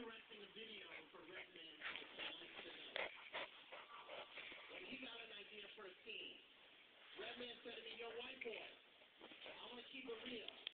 directing a video for Redman called Months to Know. When he got an idea for a scene, Redman said to me, yo, white boy, I want to keep it real.